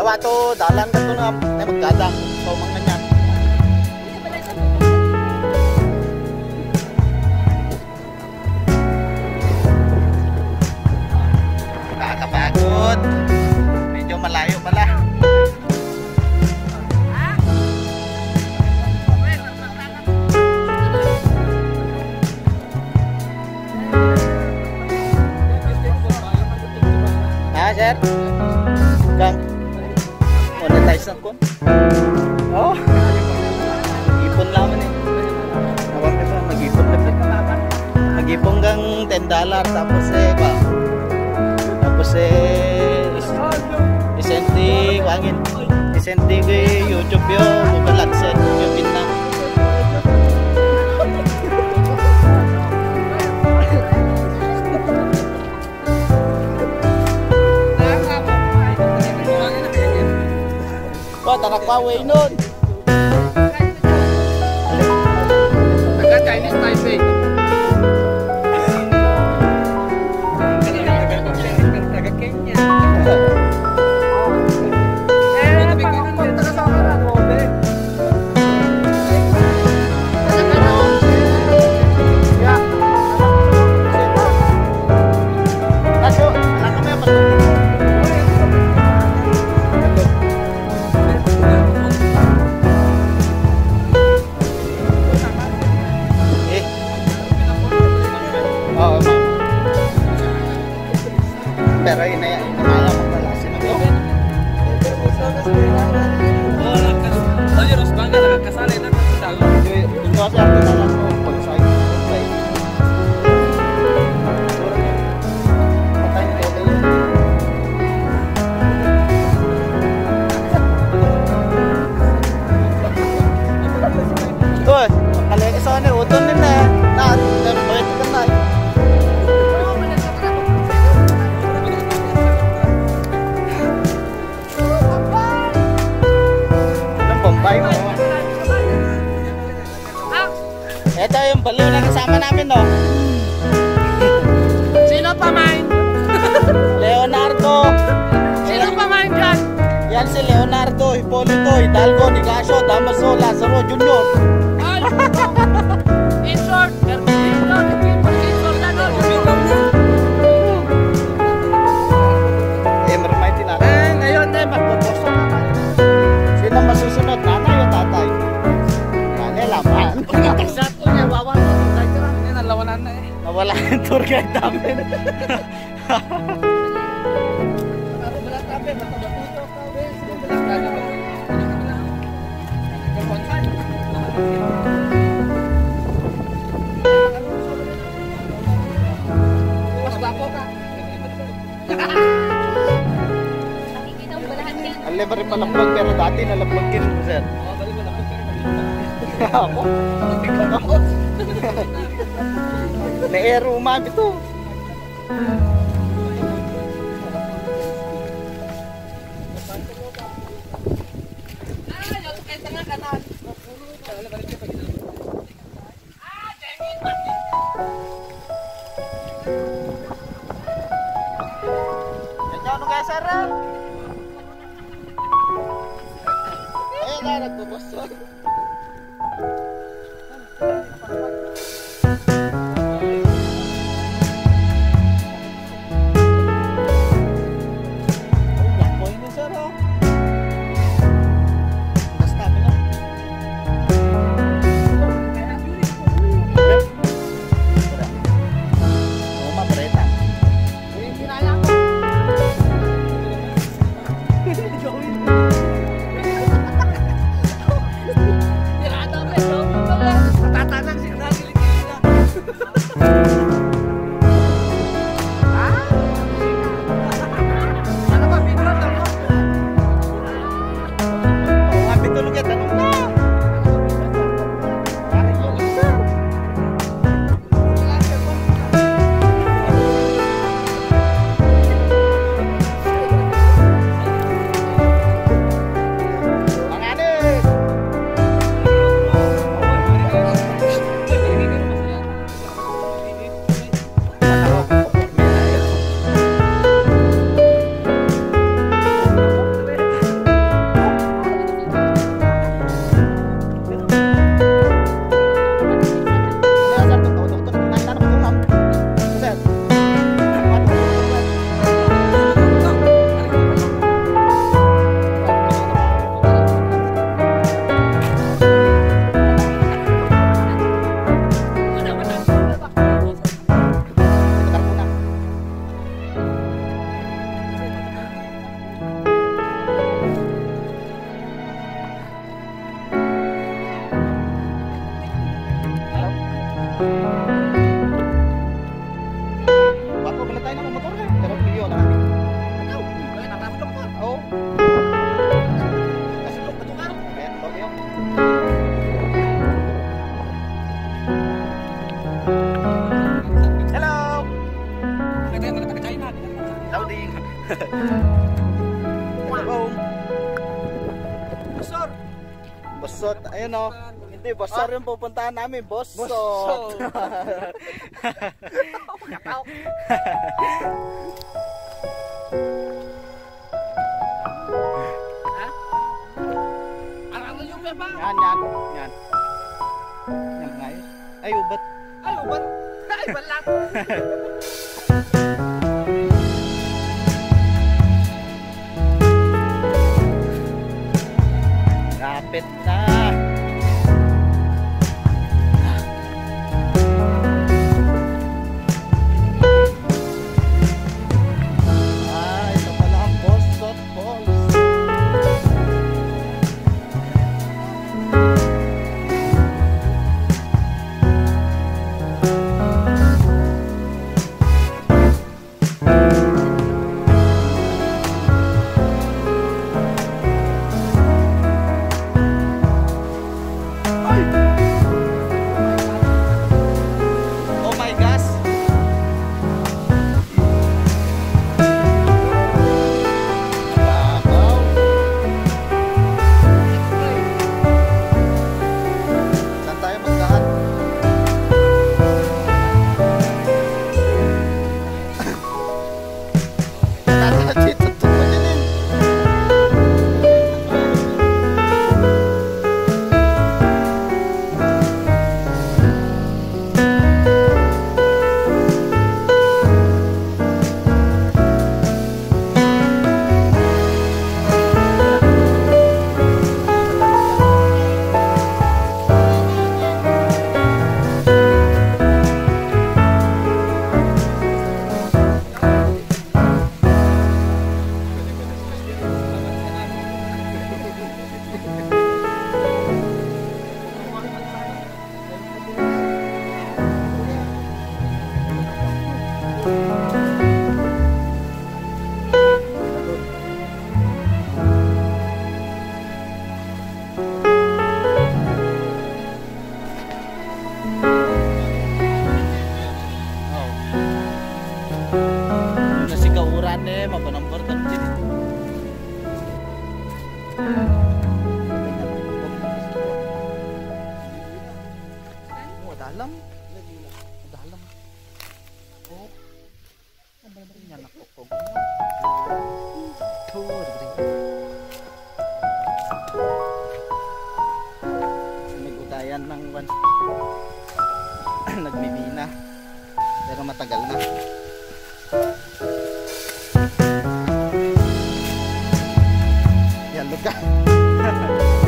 Yawa to, dalan ka to na, na maggadang. So, mga sir? Gang. Monetize na ko. Oh. Ipon lang eh. Awang ka sa mag-ipon na Mag-ipon gang 10 dollar tapos eh ba? Tapos eh is, isenti wangin. Isenti ko YouTube yo, Google AdSense yung pinang. Ba, tanak pa way. Leonardo, Hipolito, Hidalgo, Nicasio, Damaso, Lazaro Jr. Ay! In short, Mercadito, in short na nun. Eh, marumay natin. Eh, ngayon eh, magpoposto ka na. Sino masusunod? Nanay o tatay? Nanay laman. Exacto niya, wawan. Hindi, nalawanan na eh. Nawala yung tour guide namin. Mas bako ka. Nakikita mo ba lahat yan? Ang lebar rin malambag pero dati nalambagin mo, sir. Ako? Ako? Na-aero umami to. Ayun na, nagbuboston. Jangan pakai pakai China. Loading. Boom. Basor. Basot. Ayun oh. Hindi, Basor ah. yung pupuntahan namin. Bosot. Bosot. Yan, yan, yan. Yan, ayos. Ay, ubat. Ay, ubat. Ay, balat. Kapit na. Kauran eh, mapanambor ka dito. Oh, dalam. Dalam. Oh. Ano ba rin yan ako ko? Oh, Nag-utayan ng one. Nagbibina. Pero matagal na. 干。